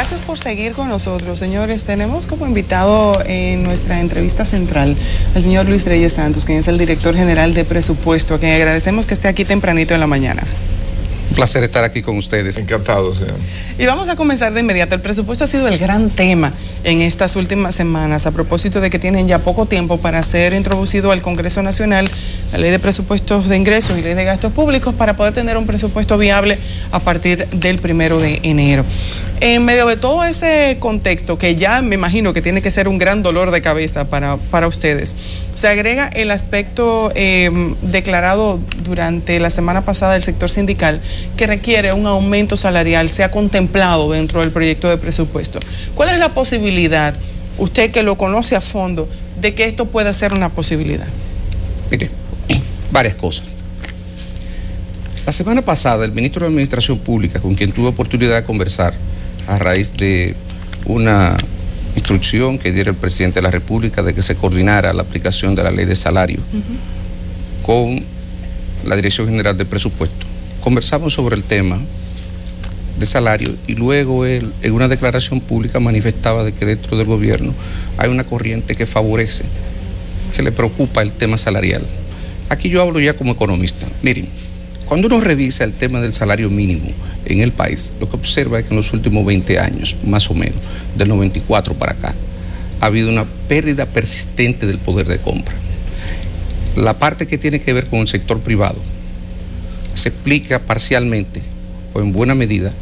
Gracias por seguir con nosotros, señores. Tenemos como invitado en nuestra entrevista central al señor Luis Reyes Santos, quien es el director general de presupuesto, a quien agradecemos que esté aquí tempranito en la mañana. Un placer estar aquí con ustedes. Encantado, señor. Y vamos a comenzar de inmediato. El presupuesto ha sido el gran tema en estas últimas semanas a propósito de que tienen ya poco tiempo para ser introducido al Congreso Nacional la ley de presupuestos de ingresos y ley de gastos públicos para poder tener un presupuesto viable a partir del primero de enero. En medio de todo ese contexto, que ya me imagino que tiene que ser un gran dolor de cabeza para, para ustedes, se agrega el aspecto em, declarado durante la semana pasada del sector sindical que requiere un aumento salarial, se ha contemplado dentro del proyecto de presupuesto. ¿Cuál es la posibilidad, usted que lo conoce a fondo, de que esto pueda ser una posibilidad? Mire, varias cosas. La semana pasada, el ministro de Administración Pública, con quien tuve oportunidad de conversar, a raíz de una instrucción que diera el presidente de la República de que se coordinara la aplicación de la ley de salario con la Dirección General de Presupuesto. Conversamos sobre el tema de salario y luego él en una declaración pública manifestaba de que dentro del gobierno hay una corriente que favorece, que le preocupa el tema salarial. Aquí yo hablo ya como economista. Miren, cuando uno revisa el tema del salario mínimo en el país, lo que observa es que en los últimos 20 años, más o menos, del 94 para acá, ha habido una pérdida persistente del poder de compra. La parte que tiene que ver con el sector privado se explica parcialmente o en buena medida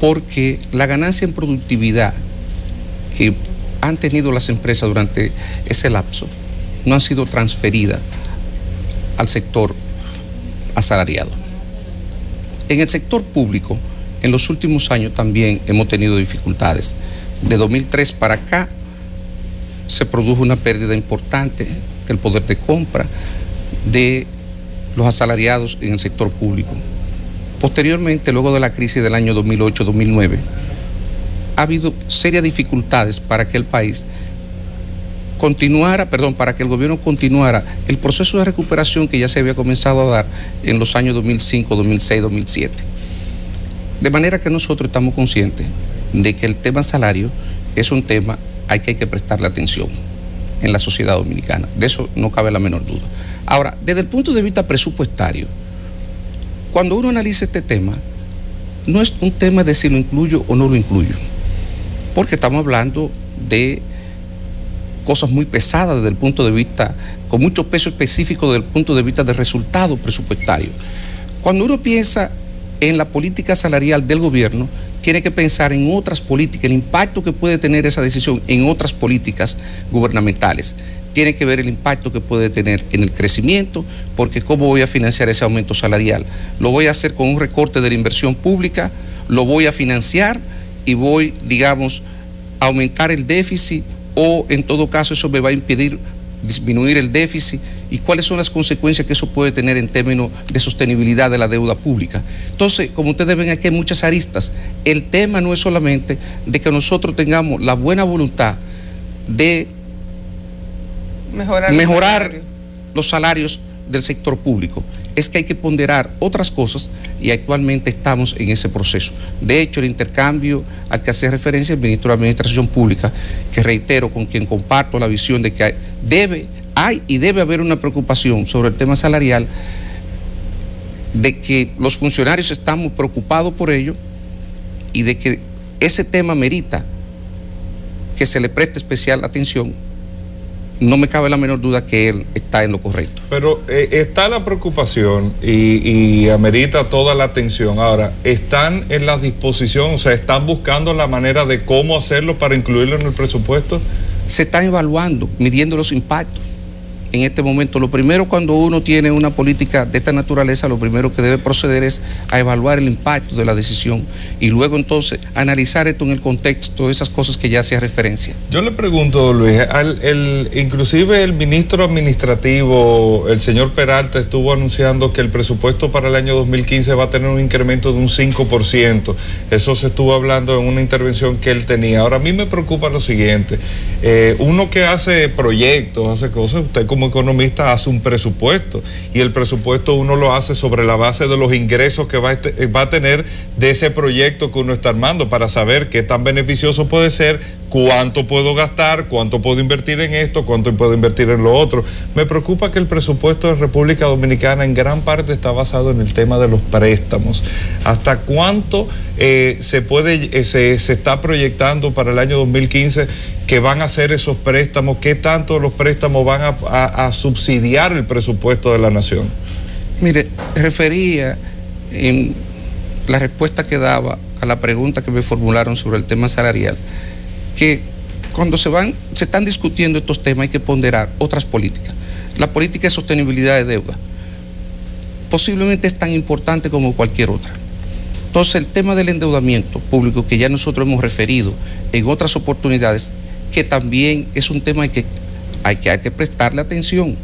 porque la ganancia en productividad que han tenido las empresas durante ese lapso no han sido transferidas al sector asalariado. En el sector público, en los últimos años también hemos tenido dificultades. De 2003 para acá se produjo una pérdida importante del poder de compra de los asalariados en el sector público. Posteriormente, luego de la crisis del año 2008-2009, ha habido serias dificultades para que el país continuara, perdón, para que el gobierno continuara el proceso de recuperación que ya se había comenzado a dar en los años 2005, 2006, 2007. De manera que nosotros estamos conscientes de que el tema salario es un tema al que hay que prestarle atención en la sociedad dominicana. De eso no cabe la menor duda. Ahora, desde el punto de vista presupuestario, cuando uno analiza este tema, no es un tema de si lo incluyo o no lo incluyo, porque estamos hablando de cosas muy pesadas desde el punto de vista, con mucho peso específico desde el punto de vista del resultado presupuestario. Cuando uno piensa en la política salarial del gobierno, tiene que pensar en otras políticas, el impacto que puede tener esa decisión en otras políticas gubernamentales. Tiene que ver el impacto que puede tener en el crecimiento, porque ¿cómo voy a financiar ese aumento salarial? Lo voy a hacer con un recorte de la inversión pública, lo voy a financiar y voy, digamos, a aumentar el déficit o en todo caso eso me va a impedir disminuir el déficit y cuáles son las consecuencias que eso puede tener en términos de sostenibilidad de la deuda pública. Entonces, como ustedes ven aquí hay muchas aristas. El tema no es solamente de que nosotros tengamos la buena voluntad de mejorar, mejorar los salarios del sector público, es que hay que ponderar otras cosas y actualmente estamos en ese proceso. De hecho, el intercambio al que hace referencia el ministro de Administración Pública, que reitero, con quien comparto la visión de que debe, hay y debe haber una preocupación sobre el tema salarial, de que los funcionarios estamos preocupados por ello y de que ese tema merita que se le preste especial atención no me cabe la menor duda que él está en lo correcto. Pero eh, está la preocupación y, y, amerita toda la atención. Ahora, ¿están en la disposición, o sea, están buscando la manera de cómo hacerlo para incluirlo en el presupuesto? Se están evaluando, midiendo los impactos en este momento. Lo primero cuando uno tiene una política de esta naturaleza, lo primero que debe proceder es a evaluar el impacto de la decisión y luego entonces analizar esto en el contexto de esas cosas que ya hacía referencia. Yo le pregunto, Luis, inclusive el ministro administrativo, el señor Peralta, estuvo anunciando que el presupuesto para el año 2015 va a tener un incremento de un 5%. Eso se estuvo hablando en una intervención que él tenía. Ahora a mí me preocupa lo siguiente, eh, uno que hace proyectos, hace cosas, usted como como economista hace un presupuesto y el presupuesto uno lo hace sobre la base de los ingresos que va a, este, va a tener de ese proyecto que uno está armando para saber qué tan beneficioso puede ser, cuánto puedo gastar, cuánto puedo invertir en esto, cuánto puedo invertir en lo otro. Me preocupa que el presupuesto de República Dominicana en gran parte está basado en el tema de los préstamos. ¿Hasta cuánto eh, se puede, eh, se, está proyectando para el año 2015 que van a hacer esos préstamos? ¿Qué tanto los préstamos van a, subsidiar el presupuesto de la nación? Mire, refería en la respuesta que daba a la pregunta que me formularon sobre el tema salarial que cuando se van, se están discutiendo estos temas hay que ponderar otras políticas. La política de sostenibilidad de deuda posiblemente es tan importante como cualquier otra. Entonces el tema del endeudamiento público que ya nosotros hemos referido en otras oportunidades, que también es un tema que que, hay que prestarle atención,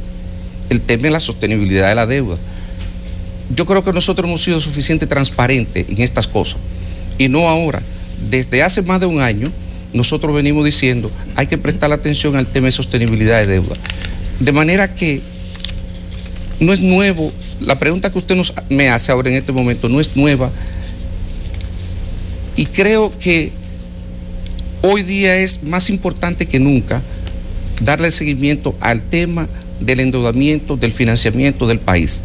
el tema de la sostenibilidad de la deuda. Yo creo que nosotros hemos sido suficientemente transparentes en estas cosas y no ahora. Desde hace más de un año, nosotros venimos diciendo, hay que prestar atención al tema de sostenibilidad de deuda. De manera que no es nuevo, la pregunta que usted nos, me hace ahora en este momento no es nueva. Y creo que hoy día es más importante que nunca darle seguimiento al tema del endeudamiento, del financiamiento del país.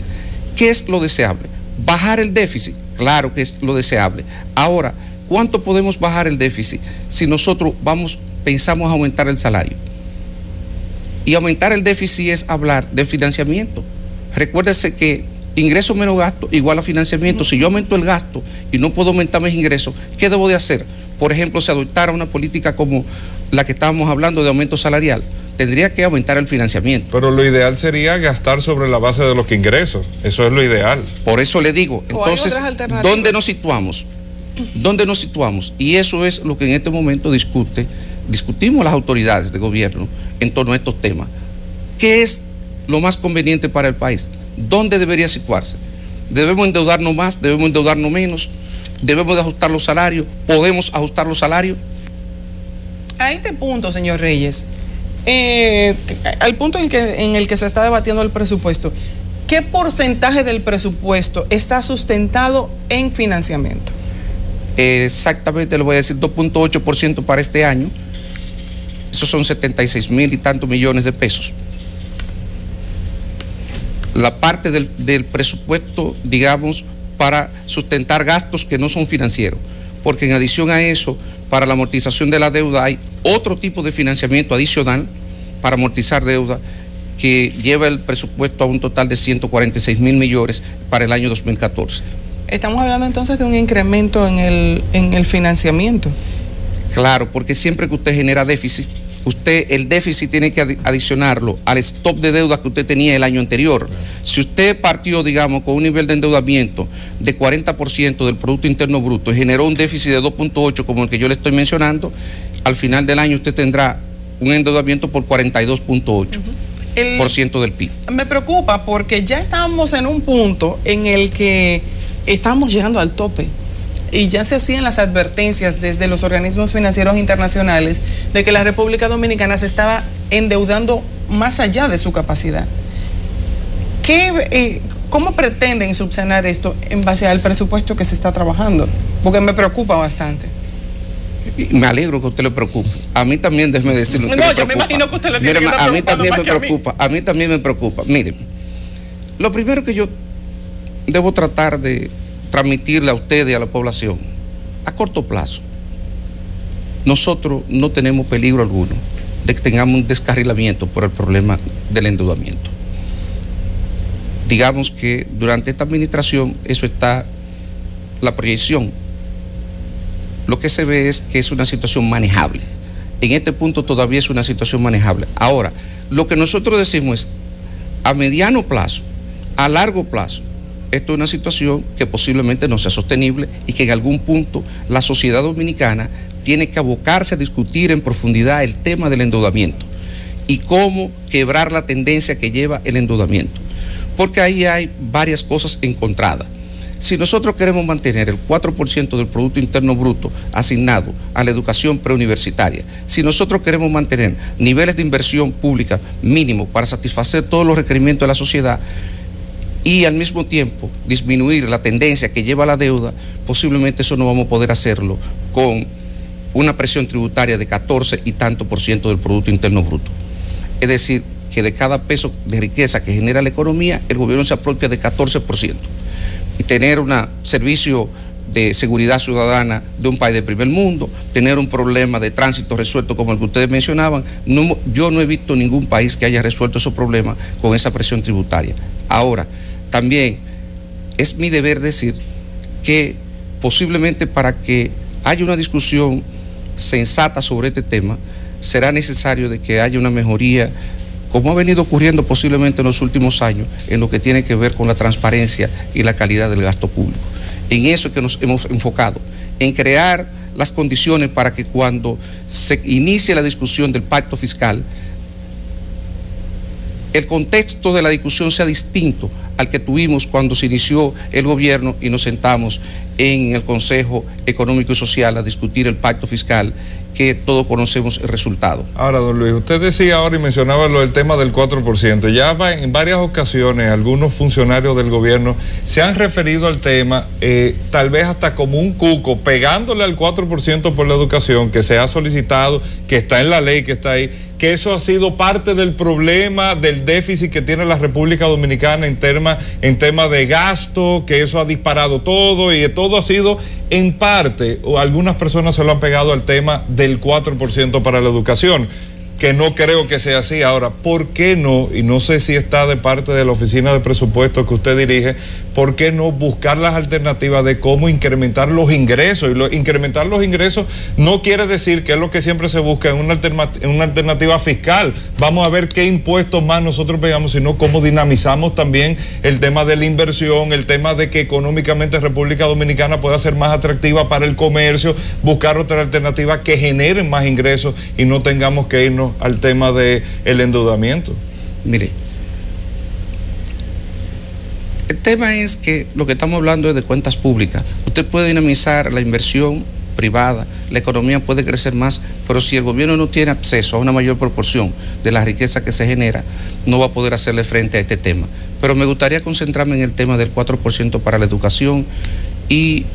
¿Qué es lo deseable? Bajar el déficit, claro que es lo deseable. Ahora, ¿Cuánto podemos bajar el déficit si nosotros vamos, pensamos aumentar el salario? Y aumentar el déficit es hablar de financiamiento. Recuérdese que ingreso menos gasto igual a financiamiento. Si yo aumento el gasto y no puedo aumentar mis ingresos, ¿qué debo de hacer? Por ejemplo, si adoptara una política como la que estábamos hablando de aumento salarial, tendría que aumentar el financiamiento. Pero lo ideal sería gastar sobre la base de los que ingresos. Eso es lo ideal. Por eso le digo, entonces, ¿dónde nos situamos? ¿Dónde nos situamos? Y eso es lo que en este momento discute, discutimos las autoridades de gobierno en torno a estos temas. ¿Qué es lo más conveniente para el país? ¿Dónde debería situarse? ¿Debemos endeudarnos más? ¿Debemos endeudarnos menos? ¿Debemos de ajustar los salarios? ¿Podemos ajustar los salarios? A este punto, señor Reyes, eh, al punto en, el que se está debatiendo el presupuesto, ¿qué porcentaje del presupuesto está sustentado en financiamiento? Exactamente le voy a decir 2.8% para este año. Esos son 76 mil y tantos millones de pesos. La parte del, del, presupuesto, digamos, para sustentar gastos que no son financieros. Porque en adición a eso, para la amortización de la deuda hay otro tipo de financiamiento adicional para amortizar deuda que lleva el presupuesto a un total de 146 mil millones para el año 2014. Estamos hablando entonces de un incremento en el, en el financiamiento. Claro, porque siempre que usted genera déficit, usted el déficit tiene que adicionarlo al stop de deuda que usted tenía el año anterior. Si usted partió, digamos, con un nivel de endeudamiento de 40% del Producto Interno Bruto y generó un déficit de 2.8 como el que yo le estoy mencionando, al final del año usted tendrá un endeudamiento por 42.8% del PIB. Me preocupa porque ya estamos en un punto en el que estamos llegando al tope. Y ya se hacían las advertencias desde los organismos financieros internacionales de que la República Dominicana se estaba endeudando más allá de su capacidad. ¿Qué, eh, ¿Cómo pretenden subsanar esto en base al presupuesto que se está trabajando? Porque me preocupa bastante. Me alegro que usted le preocupe. A mí también, déjeme decirlo. No, yo me imagino que usted le tiene A mí también me preocupa. A mí también me preocupa. Miren, lo primero que yo debo tratar de transmitirle a ustedes y a la población a corto plazo. Nosotros no tenemos peligro alguno de que tengamos un descarrilamiento por el problema del endeudamiento. Digamos que durante esta administración eso está la proyección. Lo que se ve es que es una situación manejable. En este punto todavía es una situación manejable. Ahora, lo que nosotros decimos es, a mediano plazo, a largo plazo, esto es una situación que posiblemente no sea sostenible y que en algún punto la sociedad dominicana tiene que abocarse a discutir en profundidad el tema del endeudamiento y cómo quebrar la tendencia que lleva el endeudamiento. Porque ahí hay varias cosas encontradas. Si nosotros queremos mantener el 4% del Producto Interno Bruto asignado a la educación preuniversitaria, si nosotros queremos mantener niveles de inversión pública mínimos para satisfacer todos los requerimientos de la sociedad, y al mismo tiempo disminuir la tendencia que lleva la deuda, posiblemente eso no vamos a poder hacerlo con una presión tributaria de 14 y tanto por ciento del Producto Interno Bruto. Es decir, que de cada peso de riqueza que genera la economía, el gobierno se apropia de 14% y tener un servicio de seguridad ciudadana de un país de primer mundo, tener un problema de tránsito resuelto como el que ustedes mencionaban. yo no he visto ningún país que haya resuelto esos problemas con esa presión tributaria. Ahora, también es mi deber decir que posiblemente para que haya una discusión sensata sobre este tema, será necesario de que haya una mejoría como ha venido ocurriendo posiblemente en los últimos años, en lo que tiene que ver con la transparencia y la calidad del gasto público. En eso es que nos hemos enfocado, en crear las condiciones para que cuando se inicie la discusión del pacto fiscal, el contexto de la discusión sea distinto al que tuvimos cuando se inició el gobierno y nos sentamos en el Consejo Económico y Social a discutir el pacto fiscal que todos conocemos el resultado. Ahora, don Luis, usted decía ahora y mencionaba lo del tema del 4%. Ya en varias ocasiones algunos funcionarios del gobierno se han referido al tema, eh, tal vez hasta como un cuco, pegándole al 4% por la educación que se ha solicitado, que está en la ley, que está ahí que eso ha sido parte del problema del déficit que tiene la República Dominicana en tema, en tema de gasto, que eso ha disparado todo y todo ha sido en parte, o algunas personas se lo han pegado al tema del 4% para la educación que no creo que sea así. Ahora, ¿por qué no? Y no sé si está de parte de la oficina de presupuestos que usted dirige, ¿por qué no buscar las alternativas de cómo incrementar los ingresos? Y incrementar los ingresos no quiere decir que es lo que siempre se busca en una, en una alternativa fiscal. Vamos a ver qué impuestos más nosotros pegamos, sino cómo dinamizamos también el tema de la inversión, el tema de que económicamente República Dominicana pueda ser más atractiva para el comercio, buscar otra alternativa que generen más ingresos y no tengamos que irnos al tema del el endeudamiento? Mire, el tema es que lo que estamos hablando es de cuentas públicas. Usted puede dinamizar la inversión privada, la economía puede crecer más, pero si el gobierno no tiene acceso a una mayor proporción de la riqueza que se genera, no va a poder hacerle frente a este tema. Pero me gustaría concentrarme en el tema del 4% para la educación y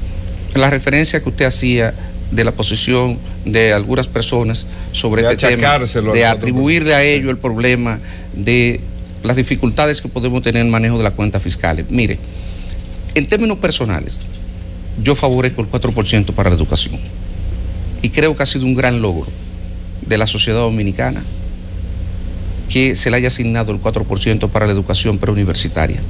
la referencia que usted hacía de la posición de algunas personas sobre este tema, de atribuirle a ello el problema de las dificultades que podemos tener en el manejo de las cuentas fiscales. Mire, en términos personales, yo favorezco el 4% para la educación y creo que ha sido un gran logro de la sociedad dominicana que se le haya asignado el 4% para la educación preuniversitaria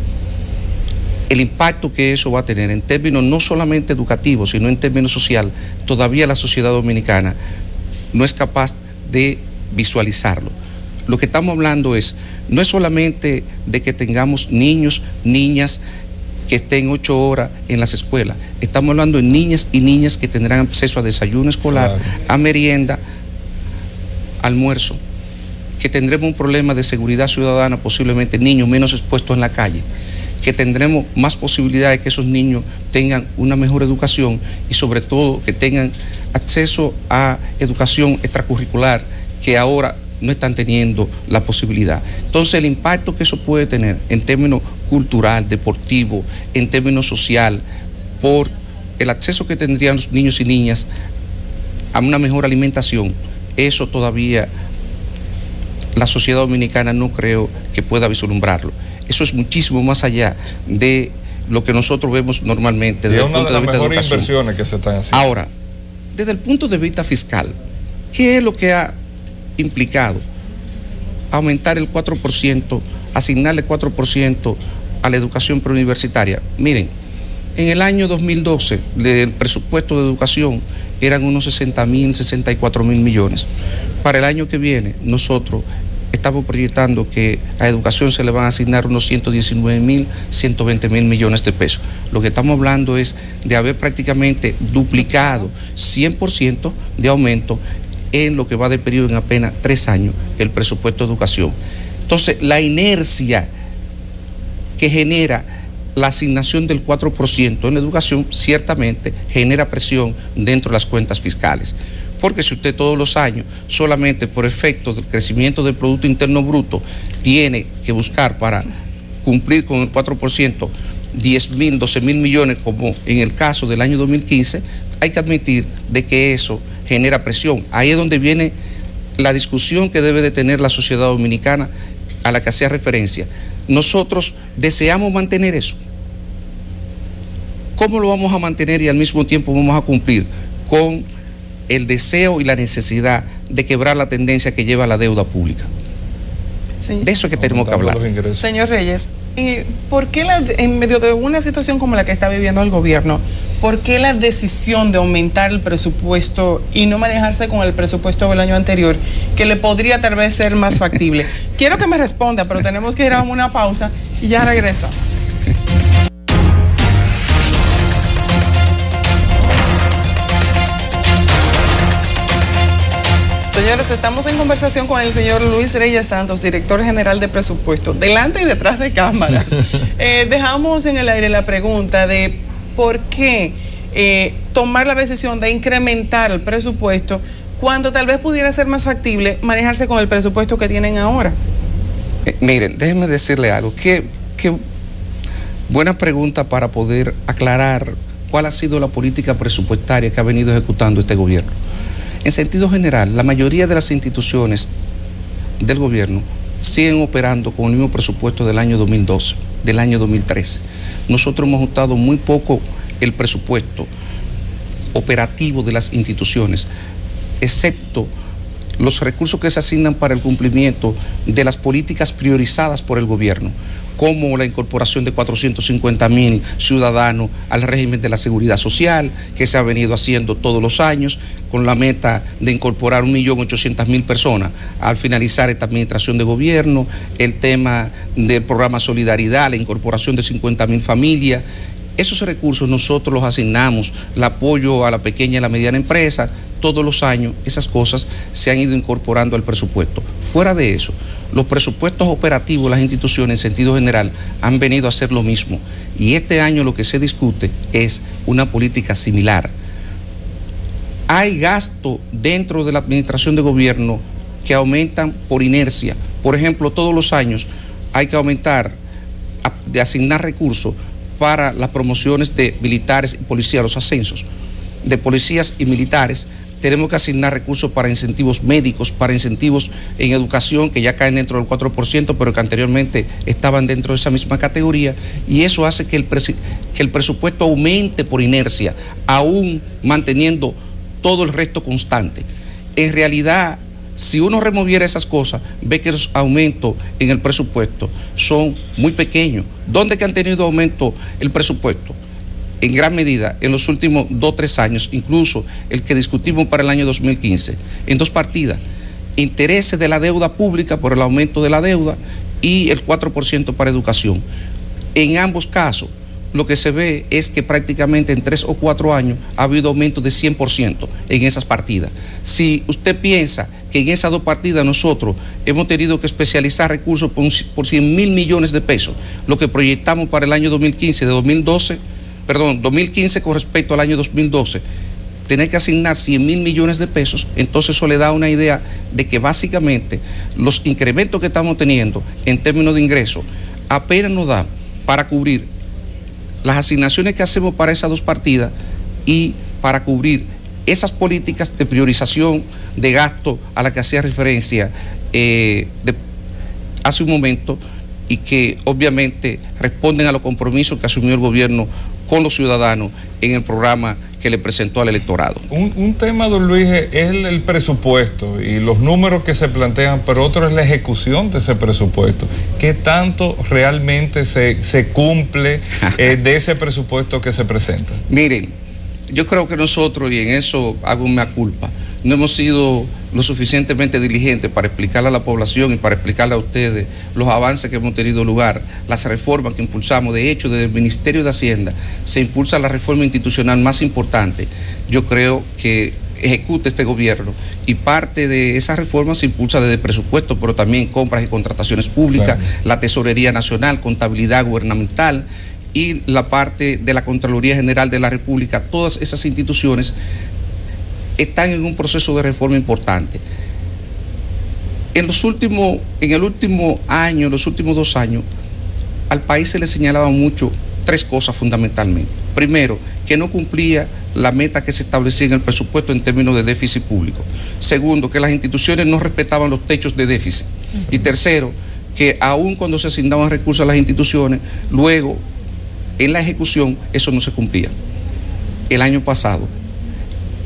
el impacto que eso va a tener en términos no solamente educativos, sino en términos social, todavía la sociedad dominicana no es capaz de visualizarlo. Lo que estamos hablando es, no es solamente de que tengamos niños, niñas que estén ocho horas en las escuelas, estamos hablando de niñas y niñas que tendrán acceso a desayuno escolar, a merienda, almuerzo, que tendremos un problema de seguridad ciudadana, posiblemente niños menos expuestos en la calle que tendremos más posibilidades de que esos niños tengan una mejor educación y sobre todo que tengan acceso a educación extracurricular que ahora no están teniendo la posibilidad. Entonces el impacto que eso puede tener en términos cultural, deportivo, en términos social, por el acceso que tendrían los niños y niñas a una mejor alimentación, eso todavía la sociedad dominicana no creo que pueda vislumbrarlo. Eso es muchísimo más allá de lo que nosotros vemos normalmente desde el punto de, vista de inversiones que se están haciendo. Ahora, desde el punto de vista fiscal, ¿qué es lo que ha implicado aumentar el 4%, asignarle 4% a la educación preuniversitaria? Miren, en el año 2012 el presupuesto de educación eran unos 60 mil, 64 mil millones. Para el año que viene, nosotros estamos proyectando que a educación se le van a asignar unos 119 mil, 120 mil millones de pesos. Lo que estamos hablando es de haber prácticamente duplicado 100% de aumento en lo que va de periodo en apenas tres años el presupuesto de educación. Entonces, la inercia que genera la asignación del 4% en educación ciertamente genera presión dentro de las cuentas fiscales. Porque si usted todos los años, solamente por efecto del crecimiento del Producto Interno Bruto, tiene que buscar para cumplir con el 4%, 10 mil, 12 mil millones, como en el caso del año 2015, hay que admitir de que eso genera presión. Ahí es donde viene la discusión que debe de tener la sociedad dominicana a la que hacía referencia. Nosotros deseamos mantener eso. ¿Cómo lo vamos a mantener y al mismo tiempo vamos a cumplir con el deseo y la necesidad de quebrar la tendencia que lleva a la deuda pública? Señor- De eso es que tenemos que hablar. Señor Reyes, ¿y ¿por qué la- en medio de una situación como la que está viviendo el gobierno, por qué la decisión de aumentar el presupuesto y no manejarse con el presupuesto del año anterior, que le podría tal vez ser más factible? Quiero que me responda, pero tenemos que ir a una pausa y ya regresamos. Señores, estamos en conversación con el señor Luis Reyes Santos, director general de presupuesto, delante y detrás de cámaras. Eh, dejamos en el aire la pregunta de por qué eh, tomar la decisión de incrementar el presupuesto cuando tal vez pudiera ser más factible manejarse con el presupuesto que tienen ahora. Eh, miren, déjenme decirle algo. Qué, qué buena pregunta para poder aclarar cuál ha sido la política presupuestaria que ha venido ejecutando este gobierno. En sentido general, la mayoría de las instituciones del gobierno siguen operando con el mismo presupuesto del año 2012, del año 2013. Nosotros hemos ajustado muy poco el presupuesto operativo de las instituciones, excepto los recursos que se asignan para el cumplimiento de las políticas priorizadas por el gobierno, como la incorporación de 450 mil ciudadanos al régimen de la seguridad social, que se ha venido haciendo todos los años, con la meta de incorporar 1.800.000 personas al finalizar esta administración de gobierno, el tema del programa Solidaridad, la incorporación de 50.000 familias, esos recursos nosotros los asignamos, el apoyo a la pequeña y la mediana empresa, todos los años esas cosas se han ido incorporando al presupuesto. Fuera de eso, los presupuestos operativos de las instituciones en sentido general han venido a hacer lo mismo. Y este año lo que se discute es una política similar. Hay gasto dentro de la administración de gobierno que aumentan por inercia. Por ejemplo, todos los años hay que aumentar, de asignar recursos para las promociones de militares y policías, los ascensos de policías y militares. Tenemos que asignar recursos para incentivos médicos, para incentivos en educación, que ya caen dentro del 4%, pero que anteriormente estaban dentro de esa misma categoría. Y eso hace que el, que el presupuesto aumente por inercia, aún manteniendo todo el resto constante. En realidad, si uno removiera esas cosas, ve que los aumentos en el presupuesto son muy pequeños. ¿Dónde que han tenido aumento el presupuesto? En gran medida en los últimos dos tres años, incluso el que discutimos para el año 2015, en dos partidas. Intereses de la deuda pública por el aumento de la deuda y el 4% para educación. En ambos casos, lo que se ve es que prácticamente en tres o cuatro años ha habido aumento de 100% en esas partidas. Si usted piensa que en esas dos partidas nosotros hemos tenido que especializar recursos por, por 100 mil millones de pesos, lo que proyectamos para el año 2015 de 2012, perdón, 2015 con respecto al año 2012, tener que asignar 100 mil millones de pesos, entonces eso le da una idea de que básicamente los incrementos que estamos teniendo en términos de ingresos apenas nos da para cubrir las asignaciones que hacemos para esas dos partidas y para cubrir esas políticas de priorización de gasto a la que hacía referencia eh, hace un momento y que obviamente responden a los compromisos que asumió el gobierno con los ciudadanos en el programa que le presentó al electorado. Un, un tema, don Luis, es el, el presupuesto y los números que se plantean, pero otro es la ejecución de ese presupuesto. ¿Qué tanto realmente se, se cumple eh, de ese presupuesto que se presenta? Miren, yo creo que nosotros, y en eso hago una culpa, no hemos sido lo suficientemente diligentes para explicarle a la población y para explicarle a ustedes los avances que hemos tenido lugar, las reformas que impulsamos. De hecho, desde el Ministerio de Hacienda se impulsa la reforma institucional más importante. Yo creo que ejecuta este gobierno y parte de esa reforma se impulsa desde el presupuesto, pero también compras y contrataciones públicas, Claro. la Tesorería Nacional, contabilidad gubernamental y la parte de la Contraloría General de la República, todas esas instituciones están en un proceso de reforma importante. En, los últimos, en el último año, en los últimos dos años, al país se le señalaba mucho tres cosas fundamentalmente. Primero, que no cumplía la meta que se establecía en el presupuesto en términos de déficit público. Segundo, que las instituciones no respetaban los techos de déficit. Y tercero, que aun cuando se asignaban recursos a las instituciones, luego en la ejecución eso no se cumplía. El año pasado,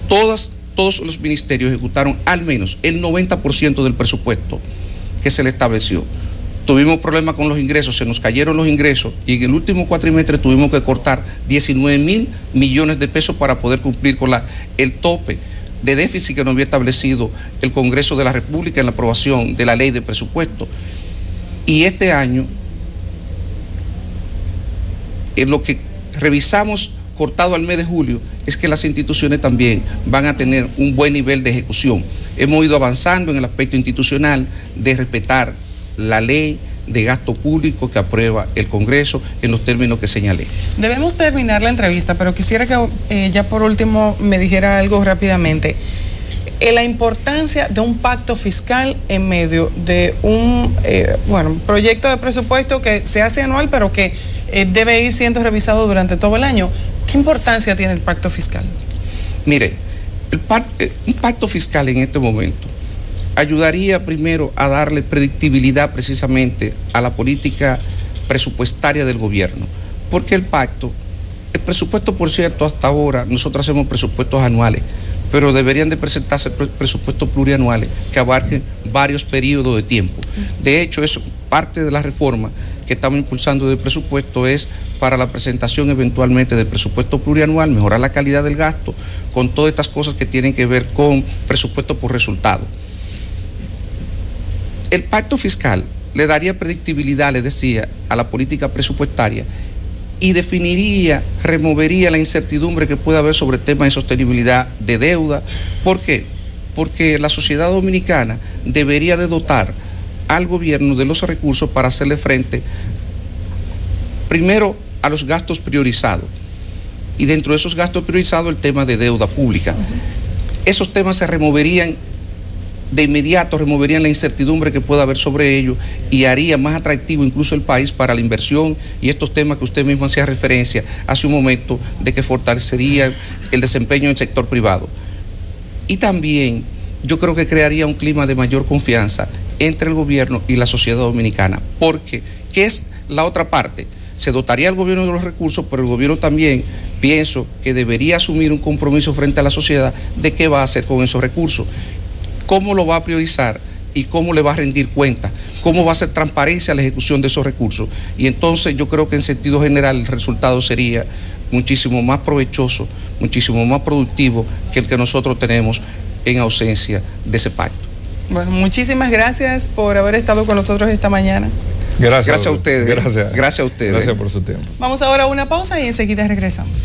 todos los ministerios ejecutaron al menos el 90% del presupuesto que se le estableció. Tuvimos problemas con los ingresos, se nos cayeron los ingresos y en el último cuatrimestre tuvimos que cortar 19 mil millones de pesos para poder cumplir con el tope de déficit que nos había establecido el Congreso de la República en la aprobación de la ley de presupuesto. Y este año en lo que revisamos cortado al mes de julio es que las instituciones también van a tener un buen nivel de ejecución. Hemos ido avanzando en el aspecto institucional de respetar la ley de gasto público que aprueba el Congreso en los términos que señalé. Debemos terminar la entrevista, pero quisiera que eh, ya por último me dijera algo rápidamente. Eh, la importancia de un pacto fiscal en medio de un eh, bueno, proyecto de presupuesto que se hace anual, pero que eh, debe ir siendo revisado durante todo el año. ¿Qué importancia tiene el pacto fiscal? Mire, el eh, un pacto fiscal en este momento ayudaría primero a darle predictibilidad precisamente a la política presupuestaria del gobierno, porque el pacto, el presupuesto por cierto hasta ahora, nosotros hacemos presupuestos anuales, pero deberían de presentarse presupuestos plurianuales que abarquen varios periodos de tiempo. De hecho, es parte de la reforma que estamos impulsando de presupuesto es para la presentación eventualmente del presupuesto plurianual, mejorar la calidad del gasto, con todas estas cosas que tienen que ver con presupuesto por resultado. El pacto fiscal le daría predictibilidad, le decía, a la política presupuestaria y definiría, removería la incertidumbre que puede haber sobre el tema de sostenibilidad de deuda. ¿Por qué? Porque la sociedad dominicana debería de dotar al gobierno de los recursos para hacerle frente primero a los gastos priorizados y dentro de esos gastos priorizados el tema de deuda pública. Esos temas se removerían de inmediato, removerían la incertidumbre que pueda haber sobre ellos y haría más atractivo incluso el país para la inversión y estos temas que usted mismo hacía referencia hace un momento de que fortalecería el desempeño del sector privado. Y también yo creo que crearía un clima de mayor confianza entre el gobierno y la sociedad dominicana. Porque, ¿qué es la otra parte? Se dotaría al gobierno de los recursos, pero el gobierno también pienso que debería asumir un compromiso frente a la sociedad de qué va a hacer con esos recursos, cómo lo va a priorizar y cómo le va a rendir cuenta, cómo va a ser transparencia la ejecución de esos recursos. Y entonces yo creo que en sentido general el resultado sería muchísimo más provechoso, muchísimo más productivo que el que nosotros tenemos en ausencia de ese pacto. Bueno, muchísimas gracias por haber estado con nosotros esta mañana. Gracias. Gracias a ustedes. Gracias. Gracias a ustedes. Gracias por su tiempo. Vamos ahora a una pausa y enseguida regresamos.